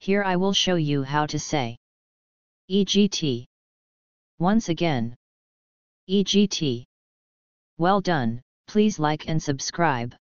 Here I will show you how to say EGT. Once again. EGT. Well done, please like and subscribe.